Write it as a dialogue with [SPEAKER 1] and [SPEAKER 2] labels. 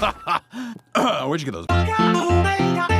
[SPEAKER 1] Where'd you get those?